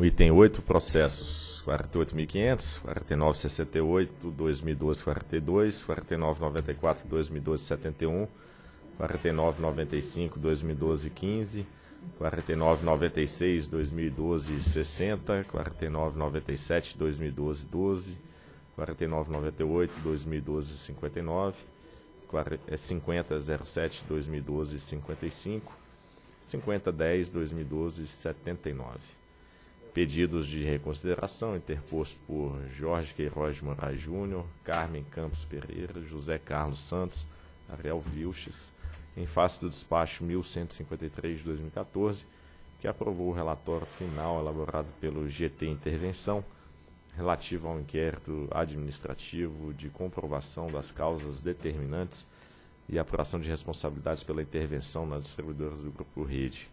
O item 8, processos 48.500, 49.68, 2012, 42, 49.94, 2012, 71, 49.95, 2012, 15, 49,96 2012 60, 49,97 2012 12, 49,98 2012 59, 50,07 2012 55, 50,10 2012 79. Pedidos de reconsideração interposto por Jorge Queiroz Moraes Júnior, Carmen Campos Pereira, José Carlos Santos, Ariel Vilches, em face do despacho 1153 de 2014, que aprovou o relatório final elaborado pelo GT Intervenção, relativo ao inquérito administrativo de comprovação das causas determinantes e apuração de responsabilidades pela intervenção nas distribuidoras do Grupo Rede.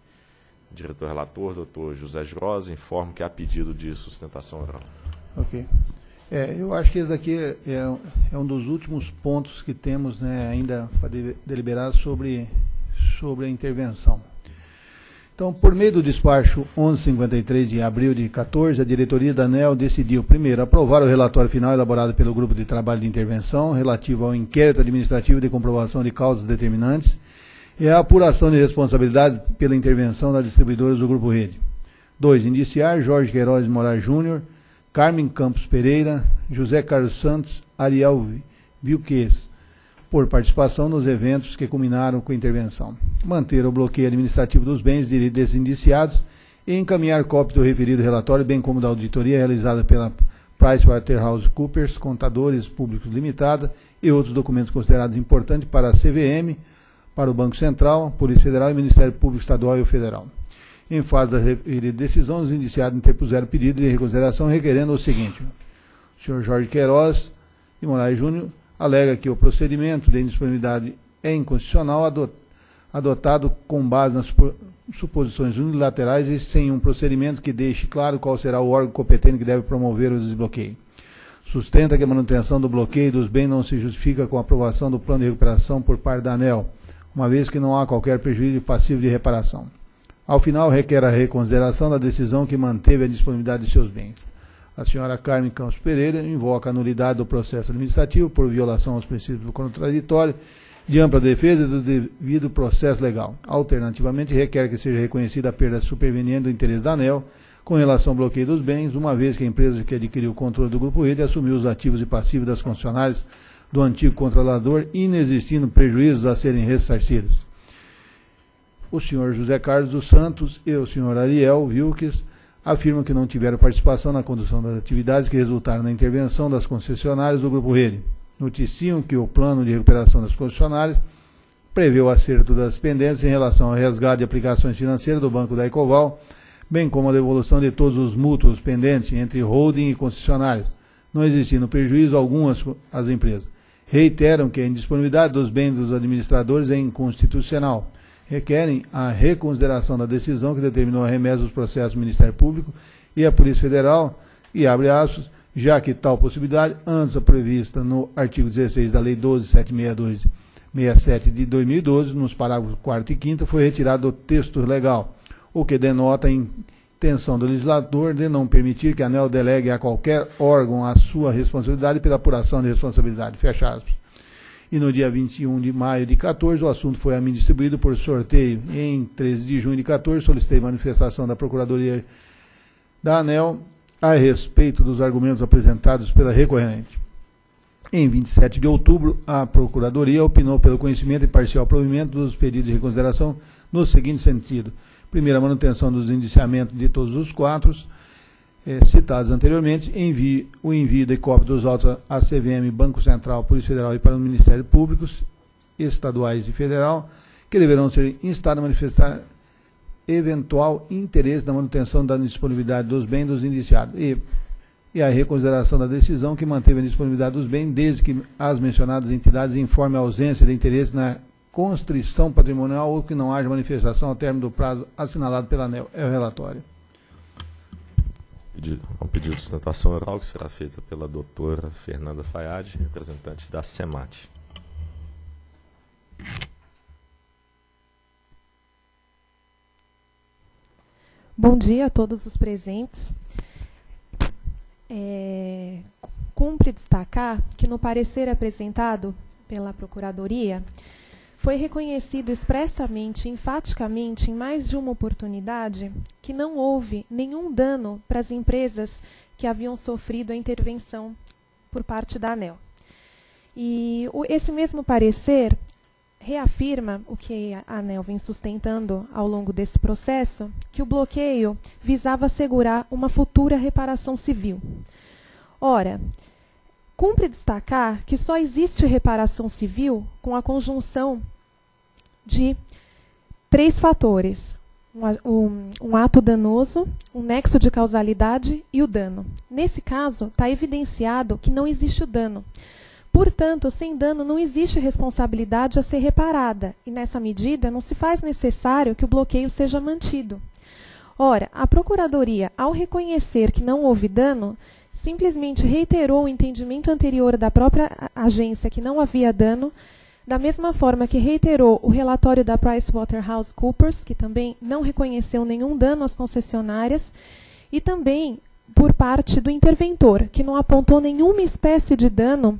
Diretor relator, doutor José Grosa, informo que há pedido de sustentação oral. Ok. É, eu acho que esse daqui é, é, um dos últimos pontos que temos né, ainda para deliberar sobre, sobre a intervenção. Então, por meio do despacho 1153 de abril de 14, a diretoria da ANEL decidiu, primeiro, aprovar o relatório final elaborado pelo Grupo de Trabalho de Intervenção relativo ao inquérito administrativo de comprovação de causas determinantes e a apuração de responsabilidades pela intervenção das distribuidoras do Grupo Rede. Dois, indiciar Jorge Queiroz Moraes Júnior, Carmen Campos Pereira, José Carlos Santos, Ariel Vilques, por participação nos eventos que culminaram com a intervenção. Manter o bloqueio administrativo dos bens desses indiciados e encaminhar cópia do referido relatório, bem como da auditoria realizada pela PricewaterhouseCoopers, Contadores Públicos Limitada, e outros documentos considerados importantes para a CVM, para o Banco Central, Polícia Federal e Ministério Público Estadual e Federal. Em fase da decisão, os indiciados interpuseram pedido de reconsideração requerendo o seguinte. O senhor Jorge Queiroz de Moraes Júnior alega que o procedimento de indisponibilidade é inconstitucional adotado com base nas suposições unilaterais e sem um procedimento que deixe claro qual será o órgão competente que deve promover o desbloqueio. Sustenta que a manutenção do bloqueio dos bens não se justifica com a aprovação do plano de recuperação por parte da ANEL, uma vez que não há qualquer prejuízo passivo de reparação. Ao final, requer a reconsideração da decisão que manteve a disponibilidade de seus bens. A senhora Carmen Campos Pereira invoca a nulidade do processo administrativo por violação aos princípios do contraditório, de ampla defesa do devido processo legal. Alternativamente, requer que seja reconhecida a perda superveniente do interesse da ANEL com relação ao bloqueio dos bens, uma vez que a empresa que adquiriu o controle do Grupo Rede assumiu os ativos e passivos das concessionárias do antigo controlador, inexistindo prejuízos a serem ressarcidos o senhor José Carlos dos Santos e o senhor Ariel Wilkes afirmam que não tiveram participação na condução das atividades que resultaram na intervenção das concessionárias do Grupo Rede. Noticiam que o plano de recuperação das concessionárias prevê o acerto das pendências em relação ao resgate de aplicações financeiras do Banco da Ecoval, bem como a devolução de todos os mútuos pendentes entre holding e concessionárias, não existindo prejuízo algum às, às empresas. Reiteram que a indisponibilidade dos bens dos administradores é inconstitucional. Requerem a reconsideração da decisão que determinou a remessa dos processos do Ministério Público e a Polícia Federal, e abre aspas, já que tal possibilidade, antes prevista no artigo 16 da Lei 12762 de 2012, nos parágrafos 4 e 5 foi retirada do texto legal, o que denota a intenção do legislador de não permitir que a ANEL delegue a qualquer órgão a sua responsabilidade pela apuração de responsabilidade. Fecha e no dia 21 de maio de 14 o assunto foi a mim distribuído por sorteio. Em 13 de junho de 14 solicitei manifestação da Procuradoria da ANEL a respeito dos argumentos apresentados pela recorrente. Em 27 de outubro, a Procuradoria opinou pelo conhecimento e parcial provimento dos pedidos de reconsideração no seguinte sentido. Primeiro, a manutenção dos indiciamentos de todos os quatro, é, citados anteriormente, envie, o envio de cópia dos autos à CVM, Banco Central, Polícia Federal e para o Ministério Públicos, estaduais e federal, que deverão ser instados a manifestar eventual interesse na manutenção da disponibilidade dos bens dos indiciados. E, e a reconsideração da decisão que manteve a disponibilidade dos bens, desde que as mencionadas entidades informem a ausência de interesse na constrição patrimonial ou que não haja manifestação ao término do prazo assinalado pela ANEL. É o relatório pedido, um pedido de sustentação oral que será feita pela doutora Fernanda Fayad, representante da SEMAT. Bom dia a todos os presentes. É, cumpre destacar que no parecer apresentado pela Procuradoria, foi reconhecido expressamente, enfaticamente, em mais de uma oportunidade, que não houve nenhum dano para as empresas que haviam sofrido a intervenção por parte da ANEL. E o, esse mesmo parecer reafirma o que a ANEL vem sustentando ao longo desse processo, que o bloqueio visava assegurar uma futura reparação civil. Ora, cumpre destacar que só existe reparação civil com a conjunção de três fatores: um, um, ato danoso, um nexo de causalidade e o dano. Nesse caso, está evidenciado que não existe o dano. Portanto, sem dano não existe responsabilidade a ser reparada, e nessa medida não se faz necessário que o bloqueio seja mantido. Ora, a Procuradoria, ao reconhecer que não houve dano, simplesmente reiterou o entendimento anterior da própria agência que não havia dano, da mesma forma que reiterou o relatório da PricewaterhouseCoopers, que também não reconheceu nenhum dano às concessionárias, e também por parte do interventor, que não apontou nenhuma espécie de dano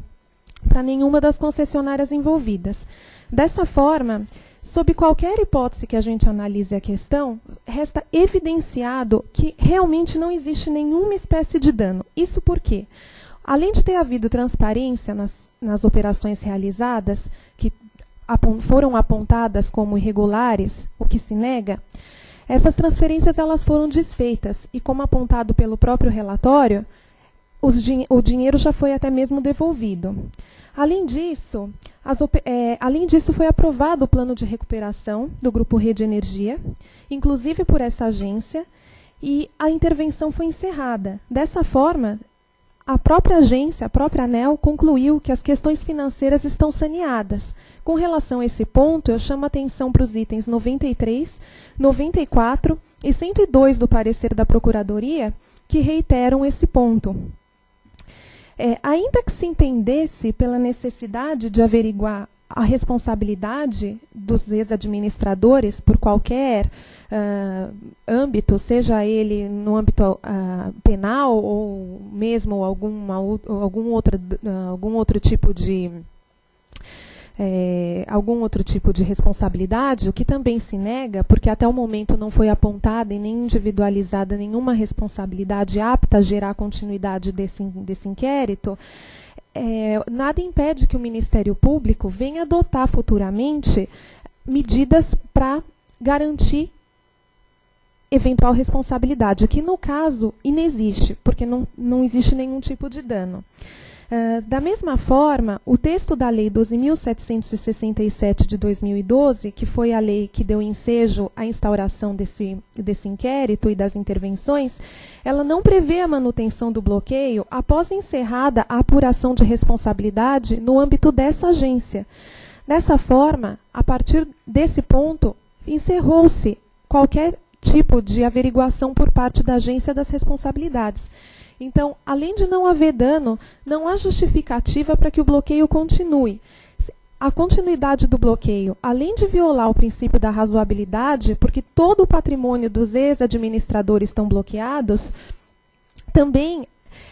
para nenhuma das concessionárias envolvidas. Dessa forma, sob qualquer hipótese que a gente analise a questão, resta evidenciado que realmente não existe nenhuma espécie de dano. Isso por quê? Além de ter havido transparência nas, nas operações realizadas, que foram apontadas como irregulares, o que se nega, essas transferências elas foram desfeitas e, como apontado pelo próprio relatório, o dinheiro já foi até mesmo devolvido. Além disso, é, além disso, foi aprovado o plano de recuperação do Grupo Rede Energia, inclusive por essa agência, e a intervenção foi encerrada. Dessa forma, a própria agência, a própria ANEL, concluiu que as questões financeiras estão saneadas. Com relação a esse ponto, eu chamo a atenção para os itens 93, 94 e 102 do parecer da Procuradoria, que reiteram esse ponto. É, ainda que se entendesse pela necessidade de averiguar a responsabilidade dos ex-administradores por qualquer uh, âmbito, seja ele no âmbito uh, penal ou mesmo alguma, algum, outro, uh, algum outro tipo de é, algum outro tipo de responsabilidade, o que também se nega, porque até o momento não foi apontada e nem individualizada nenhuma responsabilidade apta a gerar continuidade desse, desse inquérito, é, nada impede que o Ministério Público venha adotar futuramente medidas para garantir eventual responsabilidade, que no caso inexiste, porque não, não existe nenhum tipo de dano. Uh, da mesma forma, o texto da Lei 12.767 de 2012, que foi a lei que deu ensejo à instauração desse, desse inquérito e das intervenções, ela não prevê a manutenção do bloqueio após encerrada a apuração de responsabilidade no âmbito dessa agência. Dessa forma, a partir desse ponto, encerrou-se qualquer tipo de averiguação por parte da agência das responsabilidades. Então, além de não haver dano, não há justificativa para que o bloqueio continue. A continuidade do bloqueio, além de violar o princípio da razoabilidade, porque todo o patrimônio dos ex-administradores estão bloqueados, também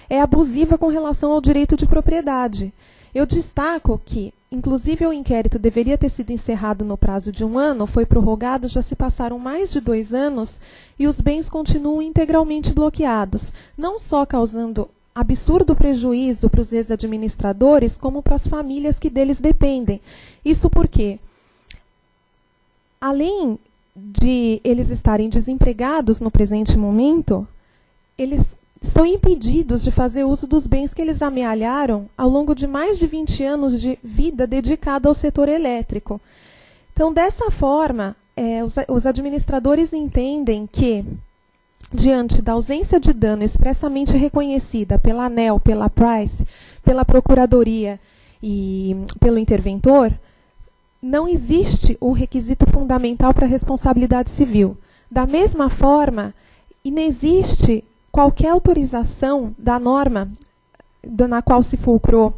é abusiva com relação ao direito de propriedade. Eu destaco que, inclusive, o inquérito deveria ter sido encerrado no prazo de um ano, foi prorrogado, já se passaram mais de dois anos e os bens continuam integralmente bloqueados, não só causando absurdo prejuízo para os ex-administradores, como para as famílias que deles dependem. Isso porque, além de eles estarem desempregados no presente momento, eles estão impedidos de fazer uso dos bens que eles amealharam ao longo de mais de 20 anos de vida dedicada ao setor elétrico. Então, dessa forma, é, os, os administradores entendem que, diante da ausência de dano expressamente reconhecida pela ANEL, pela Price, pela Procuradoria e pelo interventor, não existe o requisito fundamental para a responsabilidade civil. Da mesma forma, inexiste qualquer autorização da norma na qual se fulcrou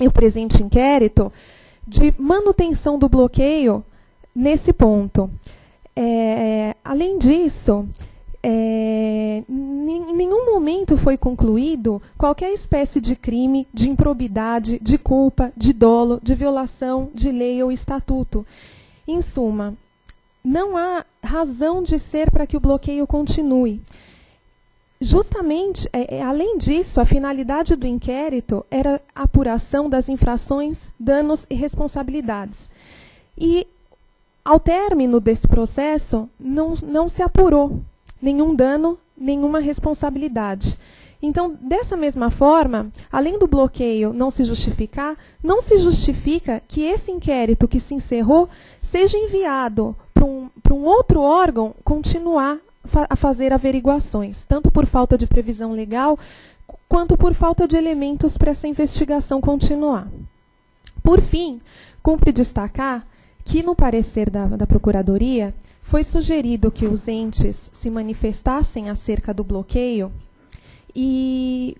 o presente inquérito de manutenção do bloqueio nesse ponto. É, além disso, é, em nenhum momento foi concluído qualquer espécie de crime, de improbidade, de culpa, de dolo, de violação de lei ou estatuto. Em suma, não há razão de ser para que o bloqueio continue. Justamente, é, é, além disso, a finalidade do inquérito era a apuração das infrações, danos e responsabilidades. E, ao término desse processo, não, não se apurou nenhum dano, nenhuma responsabilidade. Então, dessa mesma forma, além do bloqueio não se justificar, não se justifica que esse inquérito que se encerrou seja enviado para um, um outro órgão continuar a fazer averiguações, tanto por falta de previsão legal, quanto por falta de elementos para essa investigação continuar. Por fim, cumpre destacar que, no parecer da, da Procuradoria, foi sugerido que os entes se manifestassem acerca do bloqueio e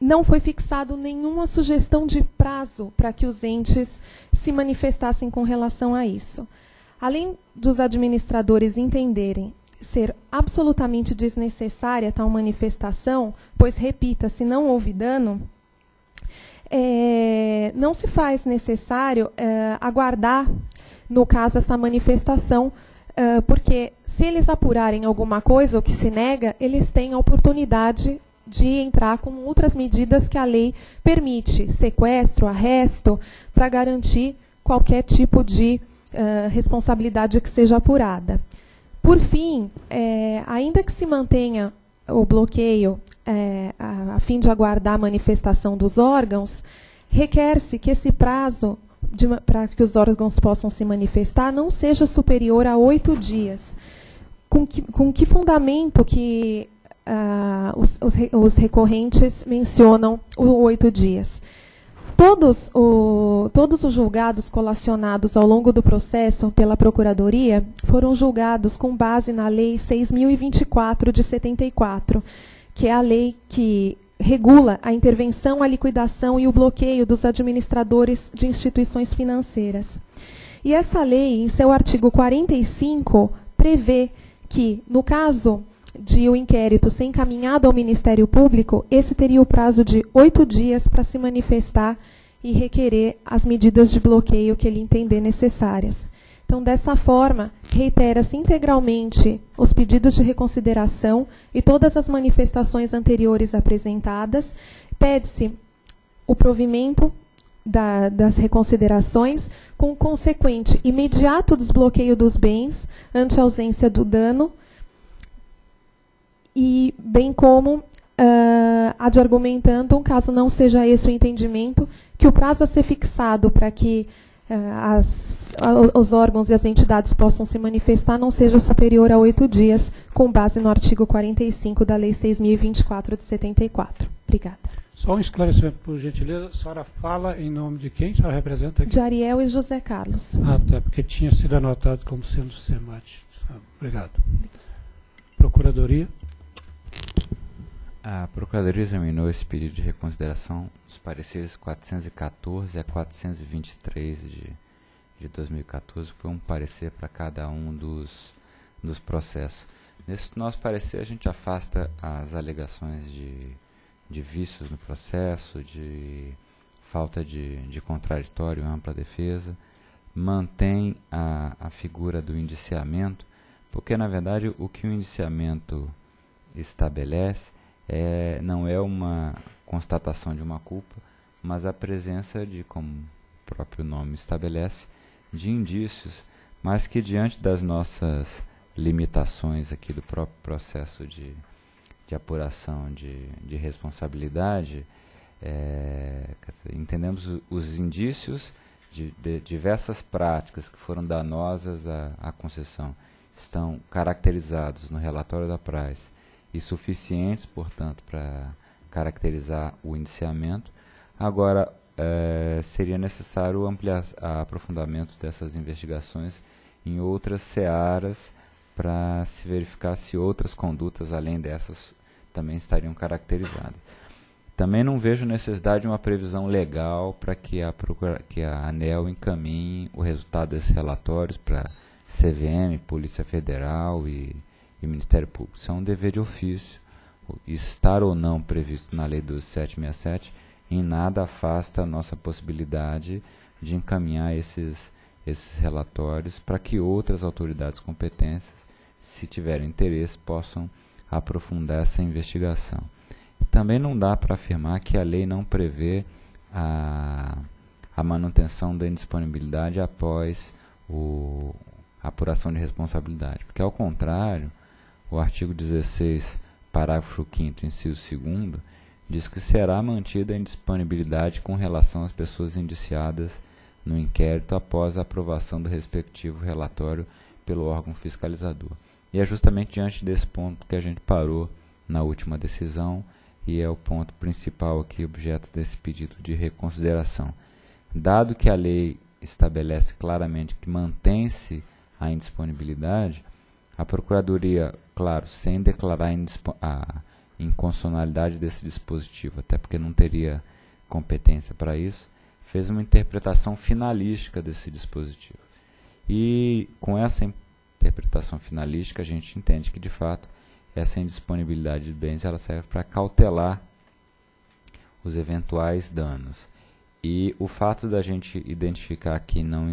não foi fixado nenhuma sugestão de prazo para que os entes se manifestassem com relação a isso. Além dos administradores entenderem ser absolutamente desnecessária tal manifestação, pois, repita, se não houve dano, é, não se faz necessário é, aguardar, no caso, essa manifestação, é, porque se eles apurarem alguma coisa, o que se nega, eles têm a oportunidade de entrar com outras medidas que a lei permite, sequestro, arresto, para garantir qualquer tipo de uh, responsabilidade que seja apurada. Por fim, é, ainda que se mantenha o bloqueio é, a, a, fim de aguardar a manifestação dos órgãos, requer-se que esse prazo para que os órgãos possam se manifestar não seja superior a oito dias com que, com que fundamento que uh, os, os, os, recorrentes mencionam os oito dias? Todos, o, todos os julgados colacionados ao longo do processo pela Procuradoria foram julgados com base na Lei 6.024 de 74, que é a lei que regula a intervenção, a liquidação e o bloqueio dos administradores de instituições financeiras. E essa lei, em seu artigo 45, prevê que, no caso de o inquérito ser encaminhado ao Ministério Público, esse teria o prazo de oito dias para se manifestar e requerer as medidas de bloqueio que ele entender necessárias. Então, dessa forma, reitera-se integralmente os pedidos de reconsideração e todas as manifestações anteriores apresentadas. Pede-se o provimento da, das reconsiderações, com consequente imediato desbloqueio dos bens ante a ausência do dano, e bem como uh, ad argumentando, caso não seja esse o entendimento, que o prazo a ser fixado para que uh, as, os órgãos e as entidades possam se manifestar não seja superior a oito dias, com base no artigo 45 da Lei 6.024 de 74. Obrigada. Só um esclarecimento, por gentileza. A senhora fala em nome de quem? A senhora representa aqui? De Ariel e José Carlos. Ah, tá, porque tinha sido anotado como sendo SEMAT. Ah, obrigado. Procuradoria. A Procuradoria examinou esse pedido de reconsideração, os pareceres 414 a 423 de, de 2014, foi um parecer para cada um dos, dos processos. Nesse nosso parecer, a gente afasta as alegações de de vícios no processo, de falta de, de contraditório, ampla defesa, mantém a, a figura do indiciamento, porque na verdade o que o indiciamento estabelece é, não é uma constatação de uma culpa, mas a presença de, como o próprio nome estabelece, de indícios, mas que diante das nossas limitações aqui do próprio processo de de apuração de, de responsabilidade, é, entendemos os indícios de, de, diversas práticas que foram danosas à, à concessão estão caracterizados no relatório da PRAIS e suficientes, portanto, para caracterizar o indiciamento. Agora, é, seria necessário o aprofundamento dessas investigações em outras searas para se verificar se outras condutas além dessas também estariam caracterizadas. Também não vejo necessidade de uma previsão legal para que a, que a ANEL encaminhe o resultado desses relatórios para CVM, Polícia Federal e, e Ministério Público. Isso é um dever de ofício. Estar ou não previsto na Lei 12767 em nada afasta a nossa possibilidade de encaminhar esses, esses relatórios para que outras autoridades competentes, se tiverem interesse, possam aprofundar essa investigação. Também não dá para afirmar que a lei não prevê a, a manutenção da indisponibilidade após o, a apuração de responsabilidade. Porque, ao contrário, o artigo 16, parágrafo 5 inciso 2 diz que será mantida a indisponibilidade com relação às pessoas indiciadas no inquérito após a aprovação do respectivo relatório pelo órgão fiscalizador. E é justamente diante desse ponto que a gente parou na última decisão e é o ponto principal aqui, objeto desse pedido de reconsideração. Dado que a lei estabelece claramente que mantém-se a indisponibilidade, a Procuradoria, claro, sem declarar a inconstitucionalidade desse dispositivo, até porque não teria competência para isso, fez uma interpretação finalística desse dispositivo. E com essa interpretação finalística, a gente entende que, de fato, essa indisponibilidade de bens ela serve para cautelar os eventuais danos. E o fato da gente identificar que não,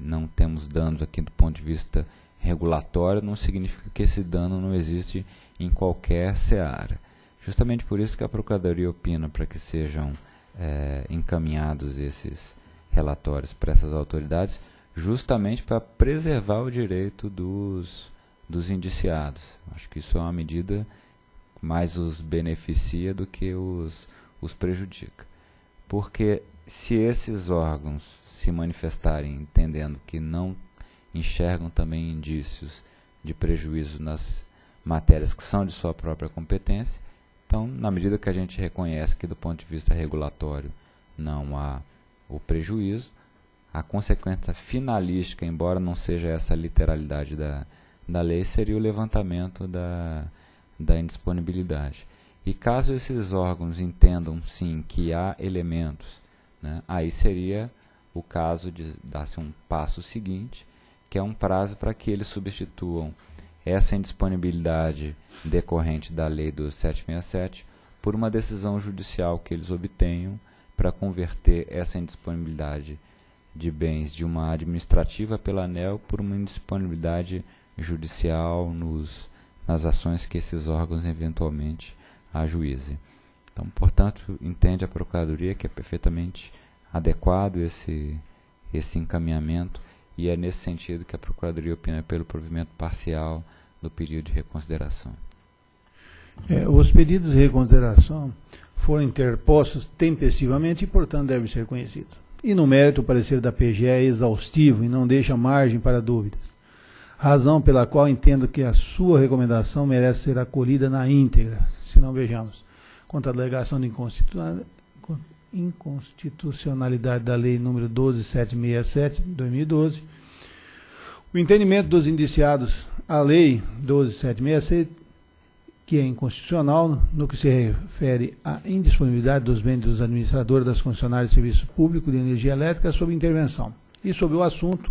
não temos danos aqui do ponto de vista regulatório não significa que esse dano não existe em qualquer seara. Justamente por isso que a Procuradoria opina para que sejam é, encaminhados esses relatórios para essas autoridades, justamente para preservar o direito dos, dos indiciados. Acho que isso é uma medida que mais os beneficia do que os, os prejudica. Porque se esses órgãos se manifestarem entendendo que não enxergam também indícios de prejuízo nas matérias que são de sua própria competência, então, na medida que a gente reconhece que do ponto de vista regulatório não há o prejuízo, a consequência finalística, embora não seja essa literalidade da, da lei, seria o levantamento da, da indisponibilidade. E caso esses órgãos entendam sim que há elementos né? Aí seria o caso de dar-se um passo seguinte, que é um prazo para que eles substituam essa indisponibilidade decorrente da lei do 767 por uma decisão judicial que eles obtenham para converter essa indisponibilidade de bens de uma administrativa pela ANEL por uma indisponibilidade judicial nos, nas ações que esses órgãos eventualmente ajuizem. Então, portanto, entende a Procuradoria que é perfeitamente adequado esse, esse encaminhamento e é nesse sentido que a Procuradoria opina pelo provimento parcial do pedido de reconsideração. É, os pedidos de reconsideração foram interpostos tempestivamente e, portanto, devem ser conhecidos. E no mérito, o parecer da PGE é exaustivo e não deixa margem para dúvidas. Razão pela qual entendo que a sua recomendação merece ser acolhida na íntegra. Se não, vejamos contra a alegação de inconstitucionalidade da Lei nº 12767, de 2012. O entendimento dos indiciados à Lei 12766, que é inconstitucional no que se refere à indisponibilidade dos bens dos administradores das concessionárias de serviço público de energia elétrica sob intervenção. E sobre o assunto,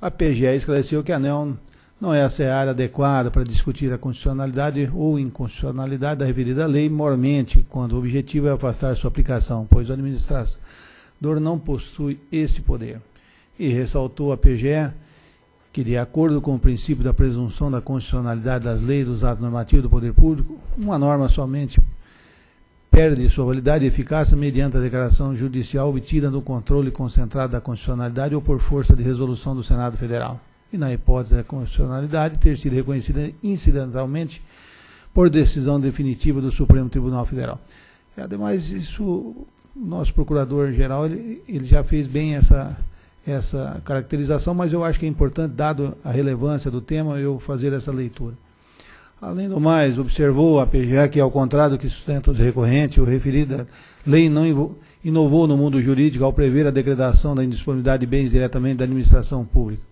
a PGE esclareceu que a ANEL não é a área adequada para discutir a constitucionalidade ou inconstitucionalidade da referida lei, mormente quando o objetivo é afastar sua aplicação, pois o administrador não possui esse poder. E ressaltou a PGE que, de acordo com o princípio da presunção da constitucionalidade das leis dos atos normativos do poder público, uma norma somente perde sua validade e eficácia mediante a declaração judicial obtida no controle concentrado da constitucionalidade ou por força de resolução do Senado Federal e, na hipótese da constitucionalidade, ter sido reconhecida incidentalmente por decisão definitiva do Supremo Tribunal Federal. Ademais, isso, o nosso procurador-geral, ele, ele já fez bem essa, essa caracterização, mas eu acho que é importante, dado a relevância do tema, eu fazer essa leitura. Além do mais, observou a PGA que, ao contrário do que sustenta os recorrentes, o referida lei não inovou no mundo jurídico ao prever a degradação da indisponibilidade de bens diretamente da administração pública.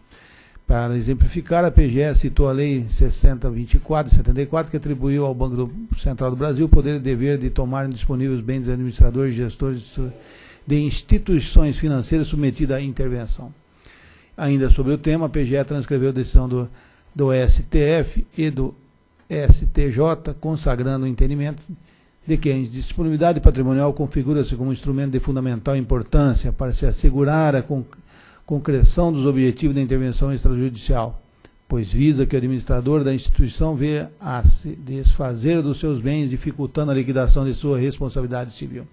Para exemplificar, a PGE citou a Lei 6024 74, que atribuiu ao Banco Central do Brasil o poder e dever de tomar disponíveis bens dos administradores e gestores de instituições financeiras submetidas à intervenção. Ainda sobre o tema, a PGE transcreveu a decisão do, do STF e do STJ, consagrando o entendimento de que a disponibilidade patrimonial configura-se como um instrumento de fundamental importância para se assegurar a concreção dos objetivos da intervenção extrajudicial, pois visa que o administrador da instituição venha a se desfazer dos seus bens, dificultando a liquidação de sua responsabilidade civil.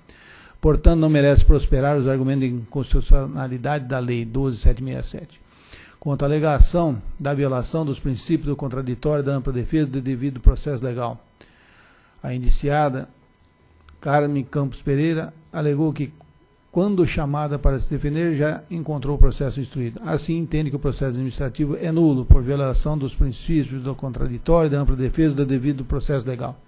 Portanto, não merece prosperar os argumentos de inconstitucionalidade da Lei 12.767. Quanto à alegação da violação dos princípios do contraditório da ampla defesa do devido processo legal, a indiciada Carmen Campos Pereira alegou que, quando chamada para se defender, já encontrou o processo instruído. Assim, entende que o processo administrativo é nulo por violação dos princípios do contraditório, da ampla defesa do devido processo legal.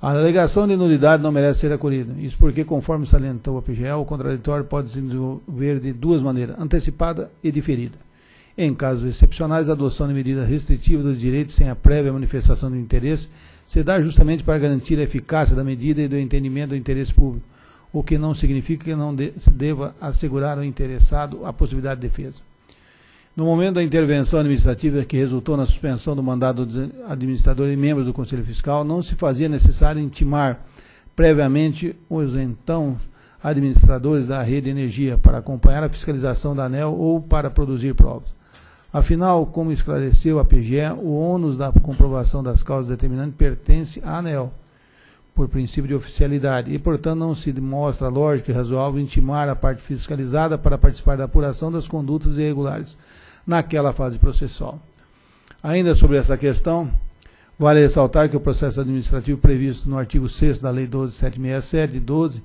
A alegação de nulidade não merece ser acolhida. Isso porque, conforme salientou a PGL, o contraditório pode se desenvolver de duas maneiras, antecipada e diferida. Em casos excepcionais, a adoção de medida restritiva dos direitos sem a prévia manifestação de interesse se dá justamente para garantir a eficácia da medida e do entendimento do interesse público, o que não significa que não de, se deva assegurar ao interessado a possibilidade de defesa. No momento da intervenção administrativa que resultou na suspensão do mandado do administrador e membro do Conselho Fiscal, não se fazia necessário intimar previamente os então administradores da rede de energia para acompanhar a fiscalização da ANEL ou para produzir provas. Afinal, como esclareceu a PGE, o ônus da comprovação das causas determinantes pertence à ANEL, por princípio de oficialidade, e, portanto, não se mostra lógico e razoável intimar a parte fiscalizada para participar da apuração das condutas irregulares naquela fase processual. Ainda sobre essa questão, vale ressaltar que o processo administrativo previsto no artigo 6 da Lei 12767 de 12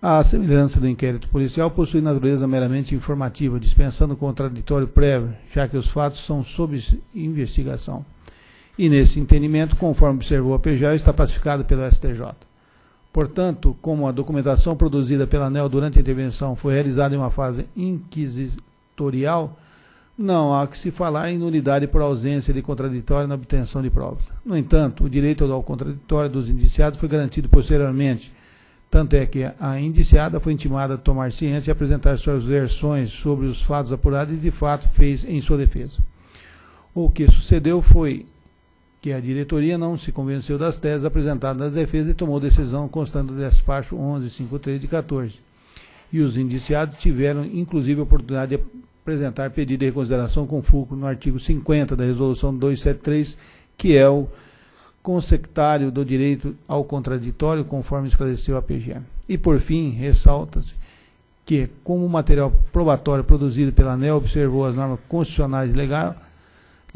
a semelhança do inquérito policial, possui natureza meramente informativa, dispensando o contraditório prévio, já que os fatos são sob investigação. E nesse entendimento, conforme observou a PJ, está pacificado pelo STJ. Portanto, como a documentação produzida pela ANEL durante a intervenção foi realizada em uma fase inquisitorial, não há que se falar em nulidade por ausência de contraditório na obtenção de provas. No entanto, o direito ao contraditório dos indiciados foi garantido posteriormente tanto é que a indiciada foi intimada a tomar ciência e apresentar suas versões sobre os fatos apurados e, de fato, fez em sua defesa. O que sucedeu foi que a diretoria não se convenceu das teses apresentadas nas defesas e tomou decisão constando do despacho 1153 de 14. E os indiciados tiveram, inclusive, a oportunidade de apresentar pedido de reconsideração com fulcro no artigo 50 da Resolução 273, que é o consectário do direito ao contraditório, conforme esclareceu a PGE. E, por fim, ressalta-se que, como material probatório produzido pela ANEL observou as normas constitucionais legal,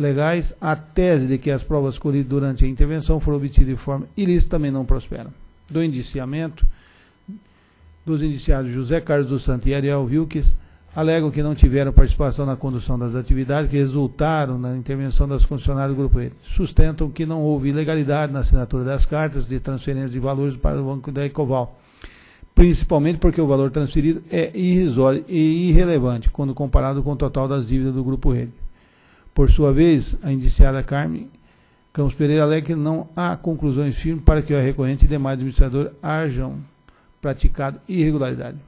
legais, a tese de que as provas colhidas durante a intervenção foram obtidas de forma ilícita também não prospera. Do indiciamento dos indiciados José Carlos dos Santos e Ariel Wilkes, alegam que não tiveram participação na condução das atividades que resultaram na intervenção das funcionárias do Grupo E. Sustentam que não houve ilegalidade na assinatura das cartas de transferência de valores para o Banco da Ecoval, principalmente porque o valor transferido é irrisório e irrelevante quando comparado com o total das dívidas do Grupo Rede. Por sua vez, a indiciada Carmen Campos Pereira alega que não há conclusões firmes para que o recorrente e demais administradores hajam praticado irregularidade.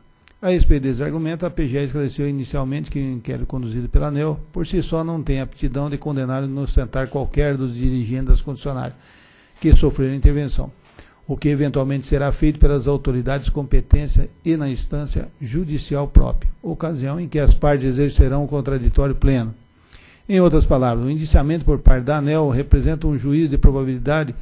A respeito desse argumento, a PGE esclareceu inicialmente que o inquérito conduzido pela ANEL, por si só, não tem aptidão de condenar ou inocentar qualquer dos dirigentes das concessionárias que sofreram intervenção, o que eventualmente será feito pelas autoridades competência e na instância judicial própria, ocasião em que as partes exercerão o contraditório pleno. Em outras palavras, o indiciamento por parte da ANEL representa um juízo de probabilidade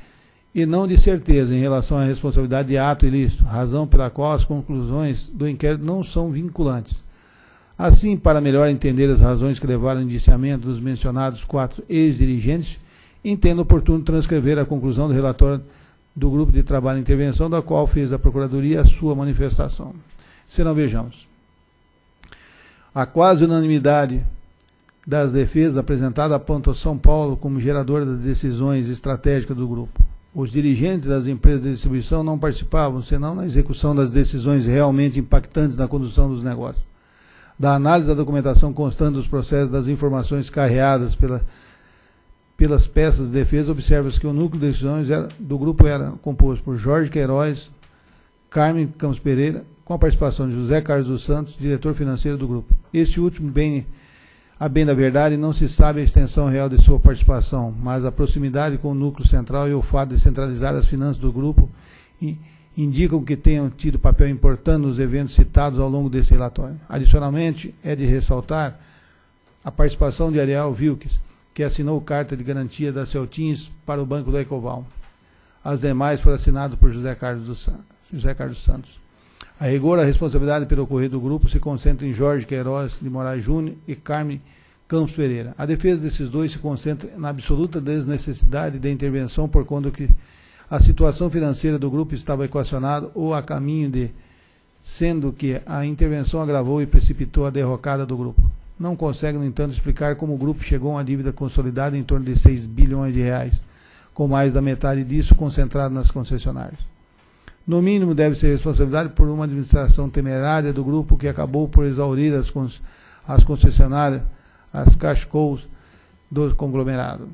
e não de certeza em relação à responsabilidade de ato ilícito, razão pela qual as conclusões do inquérito não são vinculantes. Assim, para melhor entender as razões que levaram ao indiciamento dos mencionados quatro ex-dirigentes, entendo oportuno transcrever a conclusão do relatório do Grupo de Trabalho e Intervenção, da qual fez a Procuradoria a sua manifestação. Se não vejamos. A quase unanimidade das defesas apresentadas aponta São Paulo como gerador das decisões estratégicas do grupo. Os dirigentes das empresas de distribuição não participavam, senão na execução das decisões realmente impactantes na condução dos negócios. Da análise da documentação constante dos processos das informações carreadas pela, pelas peças de defesa, observa-se que o núcleo de decisões era, do grupo era composto por Jorge Queiroz, Carmen Campos Pereira, com a participação de José Carlos dos Santos, diretor financeiro do grupo. Este último, bem A bem da verdade, não se sabe a extensão real de sua participação, mas a proximidade com o núcleo central e o fato de centralizar as finanças do grupo indicam que tenham tido papel importante nos eventos citados ao longo desse relatório. Adicionalmente, é de ressaltar a participação de Ariel Wilkes, que assinou carta de garantia da Celtins para o Banco do Ecoval. As demais foram assinadas por José Carlos. José Carlos Santos. A rigor, a responsabilidade pelo ocorrido do grupo se concentra em Jorge Queiroz de Moraes Júnior e Carmen Campos Pereira. A defesa desses dois se concentra na absoluta desnecessidade de intervenção por conta que a situação financeira do grupo estava equacionada ou a caminho de, sendo que a intervenção agravou e precipitou a derrocada do grupo. Não consegue, no entanto, explicar como o grupo chegou a uma dívida consolidada em torno de 6 bilhões de reais, com mais da metade disso concentrado nas concessionárias. No mínimo, deve ser responsabilidade por uma administração temerária do grupo que acabou por exaurir as, as concessionárias, as cashcows do conglomerado.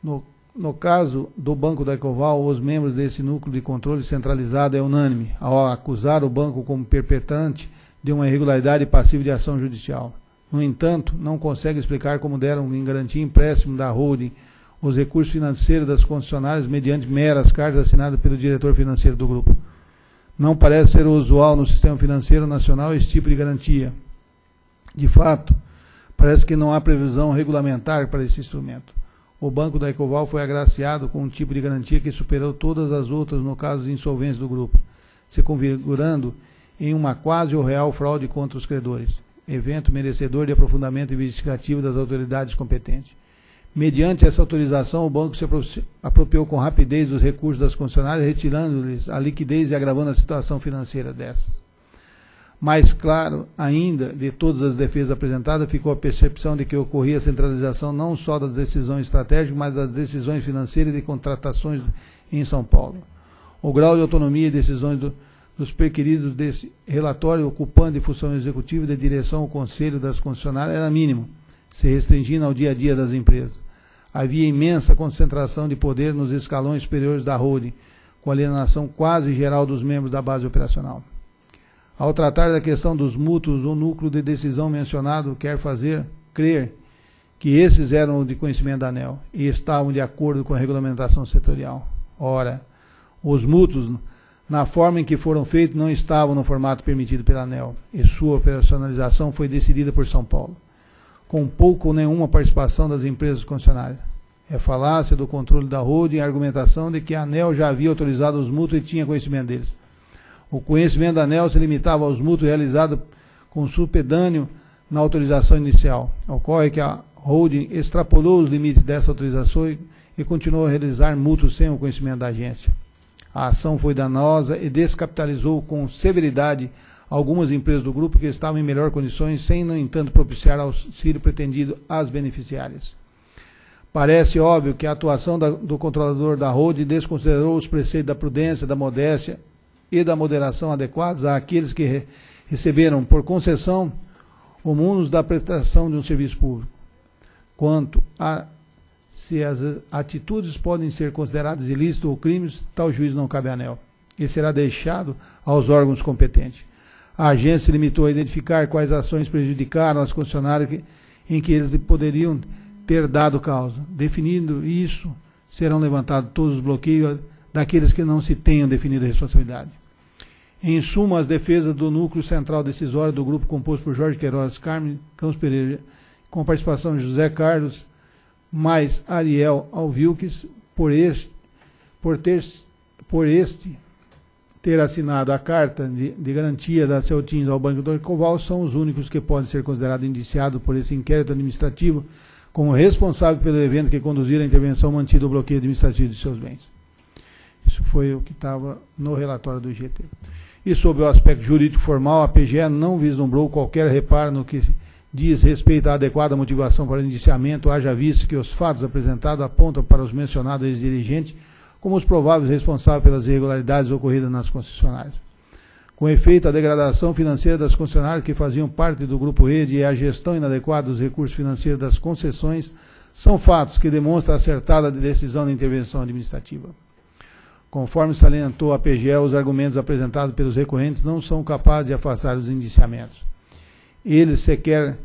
No, no caso do Banco da Ecoval, os membros desse núcleo de controle centralizado é unânime ao acusar o banco como perpetrante de uma irregularidade passiva de ação judicial. No entanto, não consegue explicar como deram em garantia empréstimo da holding os recursos financeiros das concessionárias mediante meras cartas assinadas pelo diretor financeiro do grupo. Não parece ser usual no sistema financeiro nacional esse tipo de garantia. De fato, parece que não há previsão regulamentar para esse instrumento. O Banco da Ecoval foi agraciado com um tipo de garantia que superou todas as outras no caso de insolvência do grupo, se configurando em uma quase ou real fraude contra os credores, evento merecedor de aprofundamento investigativo das autoridades competentes. Mediante essa autorização, o banco se apropriou com rapidez dos recursos das concessionárias, retirando-lhes a liquidez e agravando a situação financeira dessas. Mais claro ainda, de todas as defesas apresentadas, ficou a percepção de que ocorria a centralização não só das decisões estratégicas, mas das decisões financeiras e de contratações em São Paulo. O grau de autonomia e decisões do, dos perquiridos desse relatório, ocupando de função executiva de direção ao conselho das concessionárias, era mínimo, se restringindo ao dia a dia das empresas havia imensa concentração de poder nos escalões superiores da holding, com alienação quase geral dos membros da base operacional. Ao tratar da questão dos mútuos, o núcleo de decisão mencionado quer fazer crer que esses eram de conhecimento da ANEL e estavam de acordo com a regulamentação setorial. Ora, os mútuos, na forma em que foram feitos, não estavam no formato permitido pela ANEL e sua operacionalização foi decidida por São Paulo, com pouco ou nenhuma participação das empresas concessionárias. É falácia do controle da holding a argumentação de que a ANEL já havia autorizado os mútuos e tinha conhecimento deles. O conhecimento da ANEL se limitava aos mútuos realizados com supedâneo na autorização inicial. Ocorre que a holding extrapolou os limites dessa autorização e, e continuou a realizar mútuos sem o conhecimento da agência. A ação foi danosa e descapitalizou com severidade algumas empresas do grupo que estavam em melhor condições, sem, no entanto, propiciar auxílio pretendido às beneficiárias. Parece óbvio que a atuação da, do controlador da Rode desconsiderou os preceitos da prudência, da modéstia e da moderação adequados àqueles que re, receberam por concessão o mundo da prestação de um serviço público. Quanto a se as atitudes podem ser consideradas ilícitas ou crimes, tal juízo não cabe anel e será deixado aos órgãos competentes. A agência limitou a identificar quais ações prejudicaram as concessionárias em que eles poderiam ter dado causa. Definindo isso, serão levantados todos os bloqueios daqueles que não se tenham definido a responsabilidade. Em suma, as defesas do núcleo central decisório do grupo composto por Jorge Queiroz, Carmen Campos Pereira, com participação de José Carlos, mais Ariel Alvilques, por este, por ter, por este ter assinado a carta de, de garantia da Celtins ao Banco do Ecoval, são os únicos que podem ser considerados indiciados por esse inquérito administrativo como responsável pelo evento que conduziu a intervenção mantida o bloqueio administrativo de seus bens. Isso foi o que estava no relatório do IGT. E sobre o aspecto jurídico formal, a PGE não vislumbrou qualquer reparo no que diz respeito à adequada motivação para o indiciamento, haja visto que os fatos apresentados apontam para os mencionados ex-dirigentes como os prováveis responsáveis pelas irregularidades ocorridas nas concessionárias. Com efeito, a degradação financeira das concessionárias que faziam parte do Grupo Rede e a gestão inadequada dos recursos financeiros das concessões são fatos que demonstram a acertada decisão de intervenção administrativa. Conforme salientou a PGE, os argumentos apresentados pelos recorrentes não são capazes de afastar os indiciamentos. Eles sequer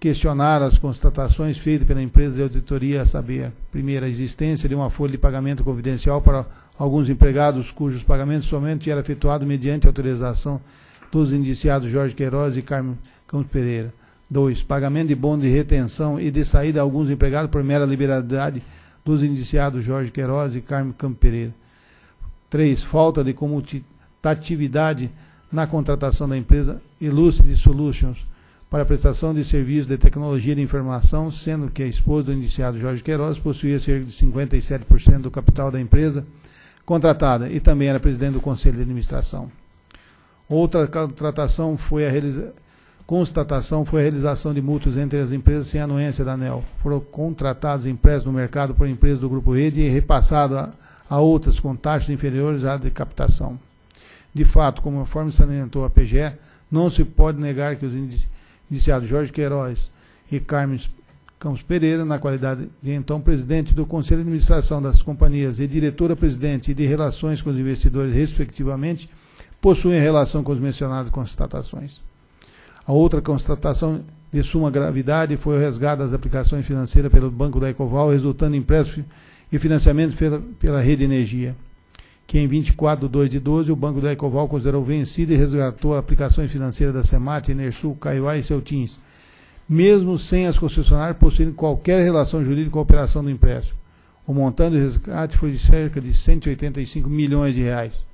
questionaram as constatações feitas pela empresa de auditoria, a saber, primeiro, a existência de uma folha de pagamento confidencial para alguns empregados cujos pagamentos somente era efetuado mediante autorização dos indiciados Jorge Queiroz e Carmen Campos Pereira. 2. Pagamento de bônus de retenção e de saída a alguns empregados por mera liberalidade dos indiciados Jorge Queiroz e Carmen Campos Pereira. 3. Falta de comutatividade na contratação da empresa Illucid Solutions para a prestação de serviços de tecnologia de informação, sendo que a esposa do indiciado Jorge Queiroz possuía cerca de 57% do capital da empresa contratada e também era presidente do Conselho de Administração. Outra contratação foi a constatação foi a realização de multas entre as empresas sem anuência da ANEL. Foram contratados empréstimos no mercado por empresas do Grupo Rede e repassados a, a outras com taxas inferiores à de captação. De fato, conforme salientou a PGE, não se pode negar que os indiciados Jorge Queiroz e Carmen Campos Pereira, na qualidade de então presidente do Conselho de Administração das companhias e diretora-presidente de Relações com os Investidores, respectivamente, possuem relação com as mencionadas constatações. A outra constatação de suma gravidade foi o resgate das aplicações financeiras pelo Banco da Ecoval, resultando em empréstimo e financiamento pela Rede Energia, que em 24 de 2 de 12 o Banco da Ecoval considerou vencido e resgatou aplicações financeiras da SEMAT, Enersul, Caiuá e Celtins, mesmo sem as concessionárias possuírem qualquer relação jurídica com a operação do empréstimo. O montante do resgate foi de cerca de 185 milhões de reais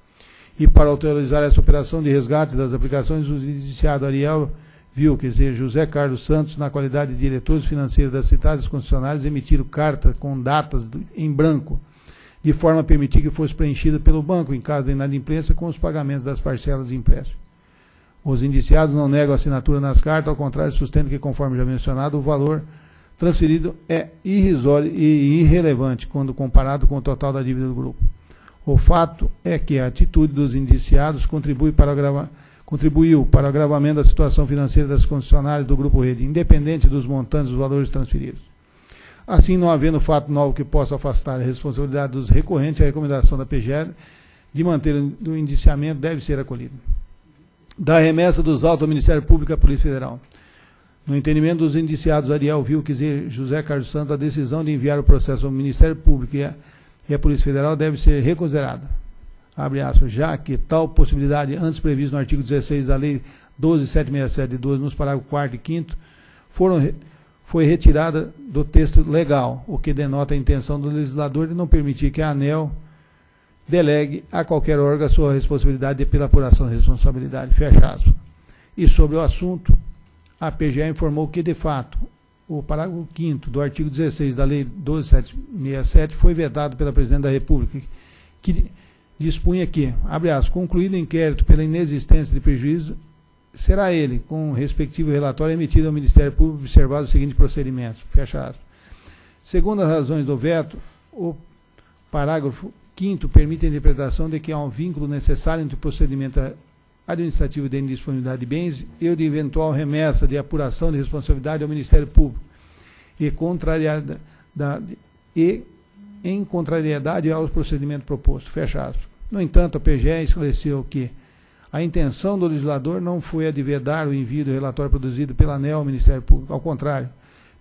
e para autorizar essa operação de resgate das aplicações, o indiciado Ariel viu, dizer, José Carlos Santos, na qualidade de diretores financeiros das citadas concessionárias, emitiram carta com datas em branco, de forma a permitir que fosse preenchida pelo banco, em caso de inadimplência, com os pagamentos das parcelas de empréstimo. Os indiciados não negam assinatura nas cartas, ao contrário, sustentam que, conforme já mencionado, o valor transferido é irrisório e irrelevante quando comparado com o total da dívida do grupo. O fato é que a atitude dos indiciados contribui para contribuiu para o agravamento da situação financeira das concessionárias do Grupo Rede, independente dos montantes dos valores transferidos. Assim, não havendo fato novo que possa afastar a responsabilidade dos recorrentes, a recomendação da PGE de manter o indiciamento deve ser acolhida. Da remessa dos autos ao Ministério Público à Polícia Federal. No entendimento dos indiciados Ariel Vilques e José Carlos Santos, a decisão de enviar o processo ao Ministério Público e e a Polícia Federal deve ser reconsiderada. Abre aspas, já que tal possibilidade, antes prevista no artigo 16 da Lei 12767 de 12, nos parágrafos 4 e 5 foram, foi retirada do texto legal, o que denota a intenção do legislador de não permitir que a ANEL delegue a qualquer órgão a sua responsabilidade pela apuração de responsabilidade. Fecha aspas. E sobre o assunto, a PGE informou que, de fato, o parágrafo 5 do artigo 16 da Lei 12767 foi vetado pela Presidente da República, que dispunha que, abre aspas, concluído o inquérito pela inexistência de prejuízo, será ele, com o respectivo relatório, emitido ao Ministério Público, observado o seguinte procedimento, fecha aspas. Segundo as razões do veto, o parágrafo 5 permite a interpretação de que há um vínculo necessário entre o procedimento administrativo de indisponibilidade de bens e o de eventual remessa de apuração de responsabilidade ao Ministério Público e, e em contrariedade ao procedimento proposto. Fecha aspas. No entanto, a PGE esclareceu que a intenção do legislador não foi a de vedar o envio do relatório produzido pela ANEL ao Ministério Público. Ao contrário,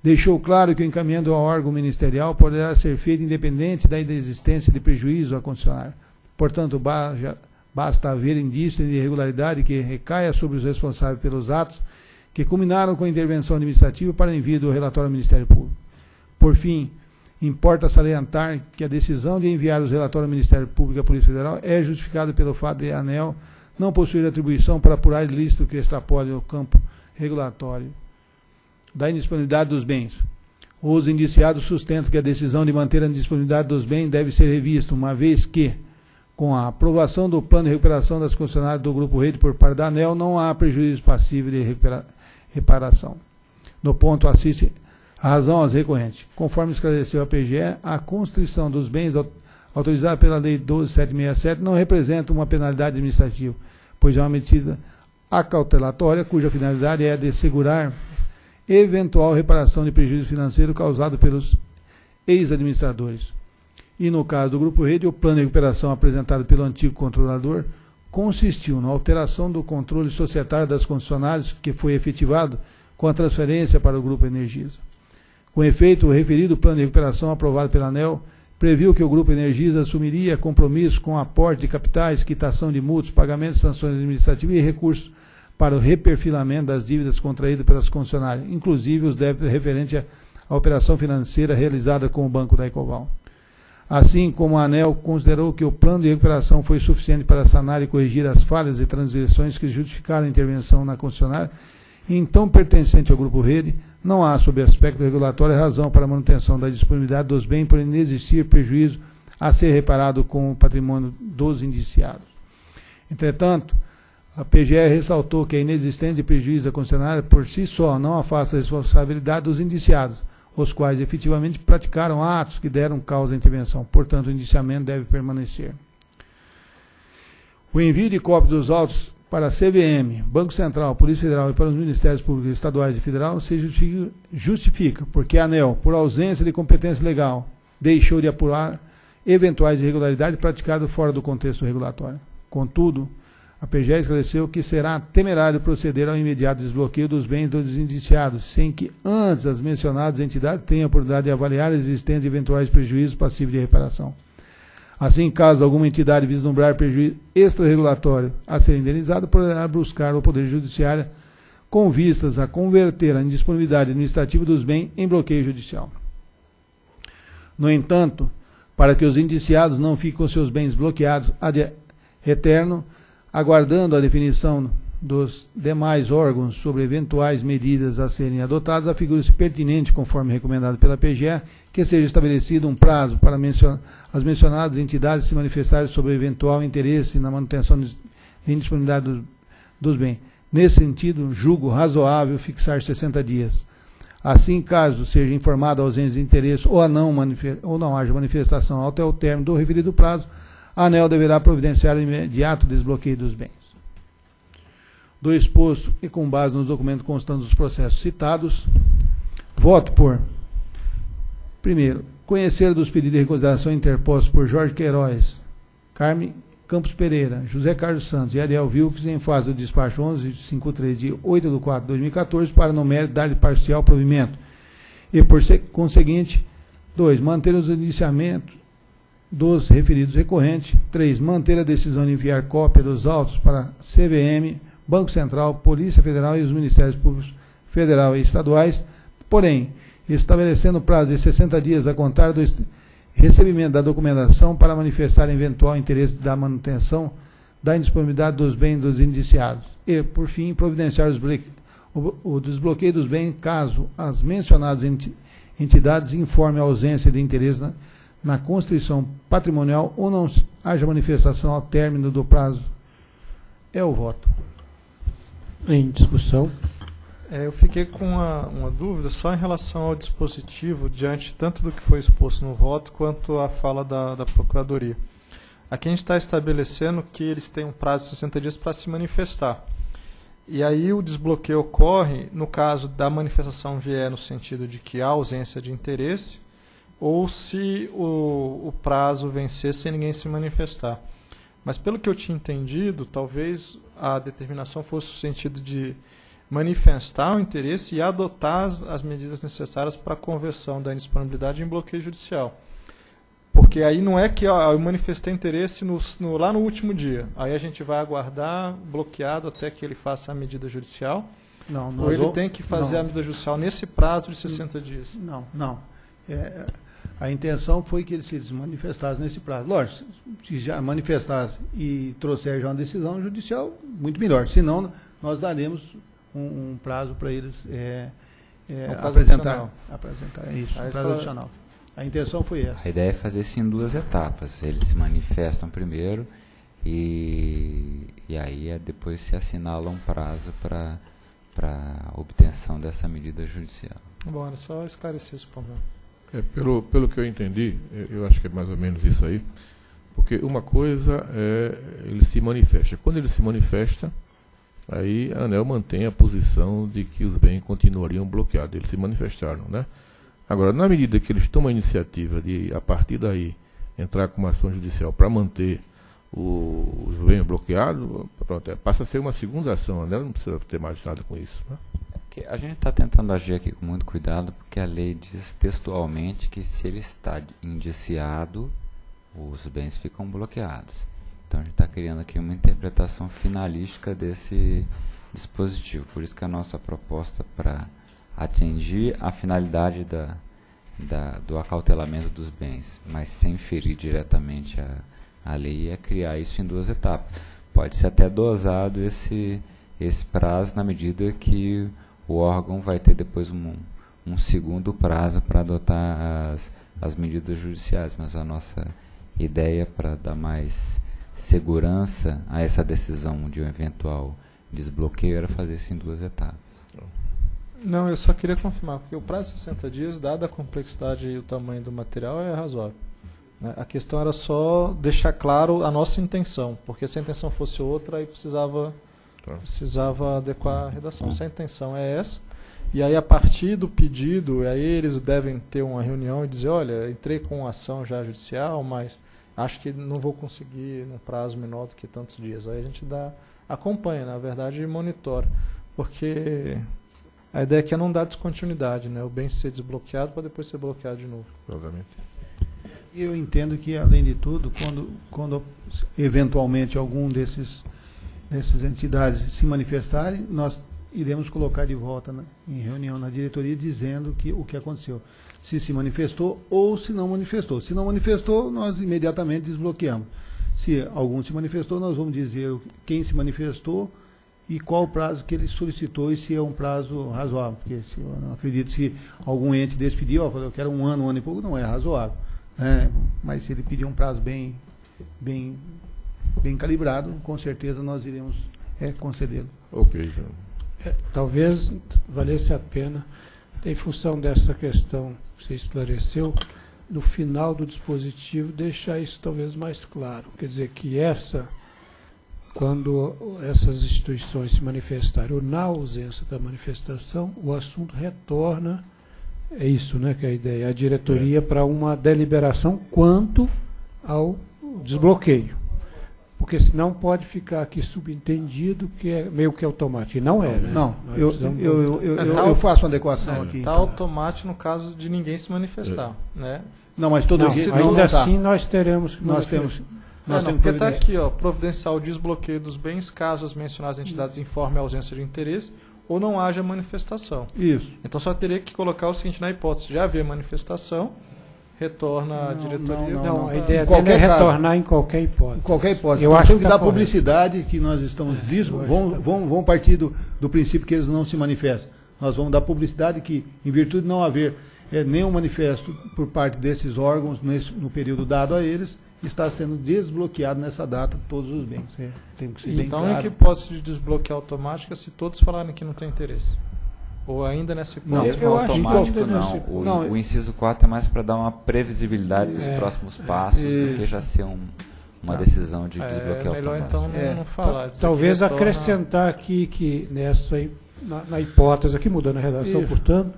deixou claro que o encaminhamento ao órgão ministerial poderá ser feito independente da existência de prejuízo à concessionária. Portanto, Basta haver indício de irregularidade que recaia sobre os responsáveis pelos atos que culminaram com a intervenção administrativa para envio do relatório ao Ministério Público. Por fim, importa salientar que a decisão de enviar os relatórios ao Ministério Público e à Polícia Federal é justificada pelo fato de a ANEL não possuir atribuição para apurar ilícito que extrapole o campo regulatório da indisponibilidade dos bens. Os indiciados sustentam que a decisão de manter a indisponibilidade dos bens deve ser revista, uma vez que, com a aprovação do plano de recuperação das concessionárias do Grupo Rede por parte da ANEL, não há prejuízo passivo de reparação. No ponto assiste a razão aos recorrentes. Conforme esclareceu a PGE, a constrição dos bens autorizada pela Lei 12767 não representa uma penalidade administrativa, pois é uma medida acautelatória cuja finalidade é de assegurar eventual reparação de prejuízo financeiro causado pelos ex-administradores. E no caso do Grupo Rede, o plano de recuperação apresentado pelo antigo controlador consistiu na alteração do controle societário das concessionárias, que foi efetivado com a transferência para o Grupo Energisa. Com efeito, o referido plano de recuperação aprovado pela ANEL previu que o Grupo Energisa assumiria compromisso com aporte de capitais, quitação de multas, pagamento de sanções administrativas e recursos para o reperfilamento das dívidas contraídas pelas concessionárias, inclusive os débitos referentes à operação financeira realizada com o Banco da Ecoval. Assim como a ANEL considerou que o plano de recuperação foi suficiente para sanar e corrigir as falhas e transgressões que justificaram a intervenção na concessionária, então pertencente ao Grupo Rede, não há, sob aspecto regulatório, razão para a manutenção da disponibilidade dos bens por inexistir prejuízo a ser reparado com o patrimônio dos indiciados. Entretanto, a PGR ressaltou que a inexistência de prejuízo da concessionária por si só não afasta a responsabilidade dos indiciados, os quais efetivamente praticaram atos que deram causa à intervenção. Portanto, o indiciamento deve permanecer. O envio de cópia dos autos para a CVM, Banco Central, Polícia Federal e para os Ministérios Públicos Estaduais e Federal se justifica, porque a ANEL, por ausência de competência legal, deixou de apurar eventuais irregularidades praticadas fora do contexto regulatório. Contudo, a PGE esclareceu que será temerário proceder ao imediato desbloqueio dos bens dos indiciados, sem que antes as mencionadas entidades tenham a oportunidade de avaliar a existência de eventuais prejuízos passíveis de reparação. Assim, caso alguma entidade vislumbrar prejuízo extra-regulatório a ser indenizado, poderá buscar o Poder Judiciário com vistas a converter a indisponibilidade administrativa dos bens em bloqueio judicial. No entanto, para que os indiciados não fiquem com seus bens bloqueados ad eterno, aguardando a definição dos demais órgãos sobre eventuais medidas a serem adotadas, afigura-se pertinente, conforme recomendado pela PGE, que seja estabelecido um prazo para mencion as mencionadas entidades se manifestarem sobre eventual interesse na manutenção e indisponibilidade do, dos bens. Nesse sentido, julgo razoável fixar 60 dias. Assim, caso seja informada a ausência de interesse ou, não, ou não haja manifestação até o término do referido prazo, a ANEL deverá providenciar o imediato desbloqueio dos bens do exposto e com base nos documentos constantes dos processos citados, voto por, primeiro, conhecer dos pedidos de reconsideração interpostos por Jorge Queiroz, Carme Campos Pereira, José Carlos Santos e Ariel Wilkes em fase do despacho 1153 de 8 de 4 de 2014 para no mérito dar-lhe parcial provimento e, por conseguinte, dois, manter os indiciamentos dos referidos recorrentes. três, Manter a decisão de enviar cópia dos autos para CVM Banco Central, Polícia Federal e os Ministérios Públicos Federal e Estaduais, porém, estabelecendo prazo de 60 dias a contar do recebimento da documentação para manifestar eventual interesse da manutenção da indisponibilidade dos bens dos indiciados. E, por fim, providenciar o, desbloqueio dos bens caso as mencionadas entidades informem a ausência de interesse na, na patrimonial ou não haja manifestação ao término do prazo. É o voto. Em discussão. É, eu fiquei com uma, uma, dúvida só em relação ao dispositivo, diante tanto do que foi exposto no voto quanto à fala da, da Procuradoria. Aqui a gente está estabelecendo que eles têm um prazo de 60 dias para se manifestar. E aí o desbloqueio ocorre no caso da manifestação vier no sentido de que há ausência de interesse ou se o, o prazo vencer sem ninguém se manifestar. Mas pelo que eu tinha entendido, talvez a determinação fosse no sentido de manifestar o interesse e adotar as, as medidas necessárias para a conversão da indisponibilidade em bloqueio judicial. Porque aí não é que ó, eu manifestei interesse no, no, lá no último dia. Aí a gente vai aguardar bloqueado até que ele faça a medida judicial. Não, ou ele tem que fazer não. a medida judicial nesse prazo de 60 dias. Não, não. É, a intenção foi que ele se manifestasse nesse prazo. Lógico, se já manifestasse e trouxer já uma decisão judicial, muito melhor. Senão, nós daremos um, um prazo para eles é, é, um apresentar, apresentar. Isso, Aí um prazo adicional. A intenção foi essa. A ideia é fazer isso em duas etapas. Eles se manifestam primeiro e, e aí é depois se assinala um prazo para obtenção dessa medida judicial. Bom, era só esclarecer esse problema. É, pelo, pelo que eu entendi, eu acho que é mais ou menos isso aí, porque uma coisa é ele se manifesta. Quando ele se manifesta, aí a ANEL mantém a posição de que os bens continuariam bloqueados. Eles se manifestaram, né? Agora, na medida que eles tomam a iniciativa de, a partir daí, entrar com uma ação judicial para manter o, os bens bloqueados, pronto, é, passa a ser uma segunda ação, né? não precisa ter mais nada com isso. Né? Porque a gente está tentando agir aqui com muito cuidado, porque a lei diz textualmente que se ele está indiciado, os bens ficam bloqueados. Então a gente está criando aqui uma interpretação finalística desse dispositivo. Por isso que a nossa proposta para atingir a finalidade da, da, do acautelamento dos bens, mas sem ferir diretamente a, a lei, é criar isso em duas etapas. Pode ser até dosado esse, esse prazo na medida que o órgão vai ter depois um, um segundo prazo para adotar as, as medidas judiciais, mas a nossa ideia para dar mais segurança a essa decisão de um eventual desbloqueio era fazer isso em duas etapas. Não, eu só queria confirmar, porque o prazo de 60 dias, dada a complexidade e o tamanho do material, é razoável. Né? A questão era só deixar claro a nossa intenção, porque se a intenção fosse outra, aí precisava, Tá. precisava adequar a redação. Se a intenção é essa, e aí a partir do pedido, aí eles devem ter uma reunião e dizer, olha, entrei com ação já judicial, mas acho que não vou conseguir num prazo menor do que tantos dias. Aí a gente dá, acompanha, na verdade, e monitora. Porque a ideia aqui é não dar descontinuidade, né? O bem ser desbloqueado para depois ser bloqueado de novo. Exatamente. Eu entendo que, além de tudo, quando, quando eventualmente algum desses dessas entidades se manifestarem, nós iremos colocar de volta né, em reunião na diretoria dizendo que o que aconteceu. Se se manifestou ou se não manifestou. Se não manifestou, nós imediatamente desbloqueamos. Se algum se manifestou, nós vamos dizer quem se manifestou e qual o prazo que ele solicitou e se é um prazo razoável. Porque se, eu não acredito se algum ente desse pedir, ó, eu quero um ano, um ano e pouco, não é razoável. né? Mas se ele pedir um prazo bem, bem, bem calibrado, com certeza nós iremos é, concedê-lo. Ok. então. É, talvez valesse a pena, em função dessa questão que você esclareceu, no final do dispositivo deixar isso talvez mais claro. Quer dizer que essa, quando essas instituições se manifestarem, ou na ausência da manifestação, o assunto retorna, é isso né, que é a ideia, a diretoria para uma deliberação quanto ao desbloqueio. Porque senão pode ficar aqui subentendido que é meio que automático. E não é, né? Não, eu, eu, eu, voltar. eu, É, eu- eu faço uma adequação É, aqui. Tá automático no caso de ninguém se manifestar, né? Não, mas todo Não, dia ainda não, não tá. assim nós teremos que Nós temos. É, Nós não, temos porque está aqui, ó, providenciar o desbloqueio dos bens caso as mencionadas entidades informem a ausência de interesse ou não haja manifestação. Isso. Então só teria que colocar o seguinte na hipótese de haver manifestação, retorna Não, diretoria. não, Não, não. a ideia Em dele é qualquer caso. retornar em qualquer hipótese. Qualquer hipótese. Eu Nós acho que que tá dar correto. publicidade que nós estamos É, dis... eu acho vão, tá vão, vão partir do, do princípio que eles não se manifestam. Nós vamos dar publicidade que, em virtude de não haver eh, nenhum manifesto por parte desses órgãos nesse, no período dado a eles, está sendo desbloqueado nessa data todos os bens. É, tem que ser bem Então, em claro. que hipótese de desbloqueio automático é se todos falarem que não tem interesse? Ou ainda nessa Não, hipótese? eu Mesmo acho que automático não. nesse- O, Não, o inciso 4 é mais para dar uma previsibilidade dos É, próximos passos do que já ser um- uma Tá. decisão de É desbloqueio melhor automático. então não, É. não falar. dizer Talvez retorna- acrescentar aqui que nessa na, na hipótese aqui, mudando a redação, Isso. portanto,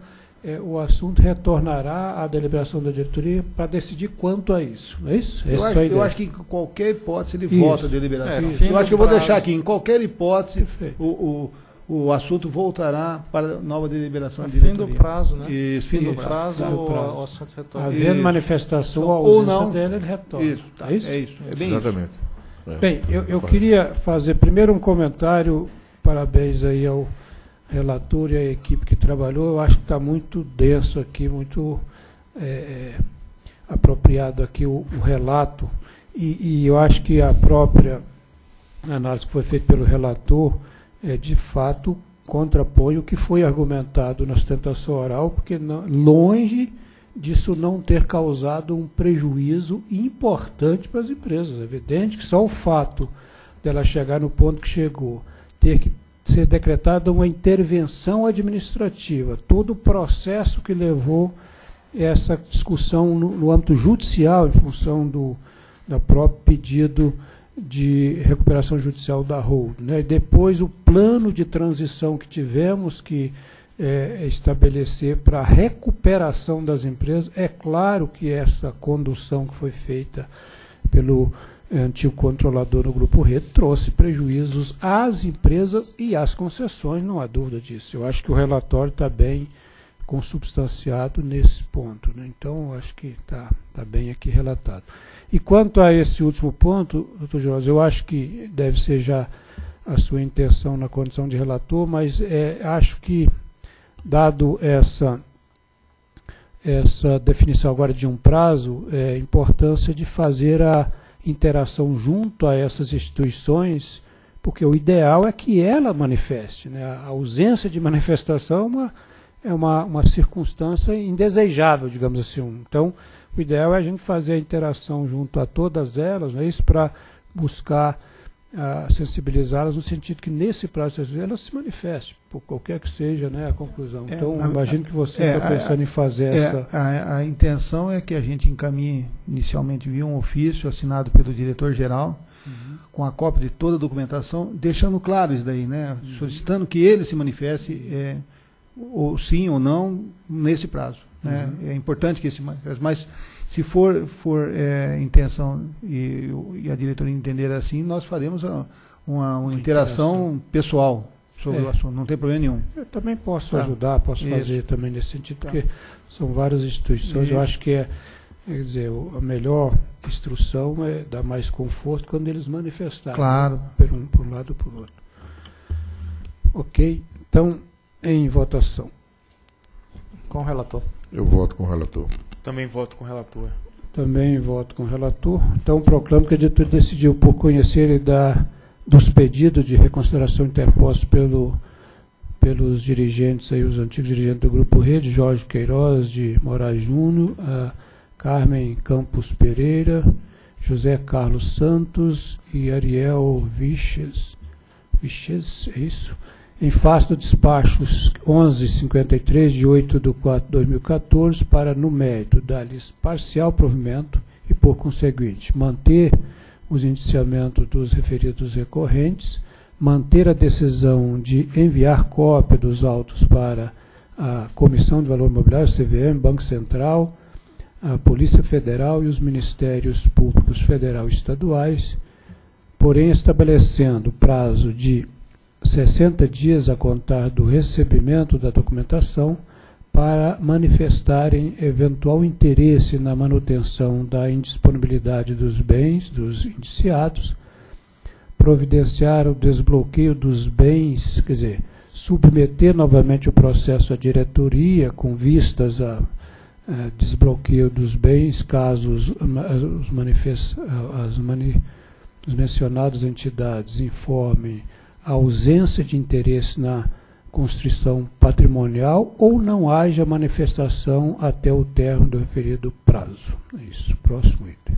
é, o assunto retornará à deliberação da diretoria para decidir quanto a isso. Não é isso? Eu acho, é eu acho que em qualquer hipótese ele Isso. volta a deliberação. É, eu acho que eu vou prazo. deixar aqui, em qualquer hipótese, Perfeito. o, o, o assunto voltará para nova deliberação de fim diretoria. do prazo, né? Isso, fim Fim do prazo. prazo, Fim do o, prazo. o assunto retorna. Havendo Isso. manifestação ou Ou ausência não. dele, ele retorna. Isso, É isso? é isso, é bem isso. Exatamente. É. Bem, eu, eu queria fazer primeiro um comentário, parabéns aí ao relator e à equipe que trabalhou, eu acho que está muito denso aqui, muito é, é, apropriado aqui o, o relato, e, e eu acho que a própria análise que foi feita pelo relator, é, de fato, contrapõe o que foi argumentado na sustentação oral, porque não- longe disso não ter causado um prejuízo importante para as empresas. É evidente que só o fato dela chegar no ponto que chegou, ter que ser decretada uma intervenção administrativa, todo o processo que levou essa discussão no, no âmbito judicial, em função do da próprio pedido de recuperação judicial da Hold. Né? Depois o plano de transição que tivemos que é, estabelecer para a recuperação das empresas. É claro que essa condução que foi feita pelo antigo controlador do Grupo Rede, trouxe prejuízos às empresas e às concessões, não há dúvida disso. Eu acho que o relatório está bem consubstanciado nesse ponto. Né? Então, acho que está tá bem aqui relatado. E quanto a esse último ponto, doutor Jorge, eu acho que deve ser já a sua intenção na condição de relator, mas é, acho que, dado essa, essa definição agora de um prazo, é, a importância de fazer a interação junto a essas instituições, porque o ideal é que ela manifeste. Né? A ausência de manifestação é uma, é uma, uma circunstância indesejável, digamos assim. Então, o ideal é a gente fazer a interação junto a todas elas, né? isso para buscar uh, sensibilizá-las no sentido que nesse processo elas se manifestem, por qualquer que seja né, a conclusão. É, então, a, imagino que você está é, pensando a, em fazer é, essa. A, a, intenção é que a gente encaminhe inicialmente via um ofício assinado pelo diretor-geral. Uhum. Com a cópia de toda a documentação, deixando claro isso daí, né? Uhum. Solicitando que ele se manifeste, é, ou sim ou não, nesse prazo. Né? Uhum. É importante que esse mas se for, for é, intenção e, e, a diretoria entender assim, nós faremos a, uma, uma interação, pessoal sobre é. o assunto, não tem problema nenhum. Eu também posso tá. ajudar, posso Isso. fazer também nesse sentido, tá. porque são várias instituições, Isso. eu acho que é, quer dizer, a melhor instrução é dar mais conforto quando eles manifestarem. Claro. Por, um, por um lado ou por outro. Ok, então, em votação. Com o relator. Eu voto com o relator. Também voto com o relator. Também voto com o relator. Então, proclamo que a diretoria decidiu por conhecer e dar dos pedidos de reconsideração interpostos pelo, pelos dirigentes, aí, os antigos dirigentes do Grupo Rede, Jorge Queiroz de Moraes Júnior, Carmen Campos Pereira, José Carlos Santos e Ariel Viches. Viches, é isso? Em face do despacho 1153 de 8 de 4 de 2014 para, no mérito, dar-lhes parcial provimento e, por conseguinte, manter os indiciamentos dos referidos recorrentes, manter a decisão de enviar cópia dos autos para a Comissão de Valor Imobiliário, CVM, Banco Central, a Polícia Federal e os Ministérios Públicos Federal e Estaduais, porém estabelecendo prazo de 60 dias a contar do recebimento da documentação para manifestarem eventual interesse na manutenção da indisponibilidade dos bens dos indiciados, providenciar o desbloqueio dos bens, quer dizer, submeter novamente o processo à diretoria com vistas a, a desbloqueio dos bens, caso os, os, mani, as mencionadas entidades informem a ausência de interesse na constrição patrimonial ou não haja manifestação até o término do referido prazo. É isso. Próximo item.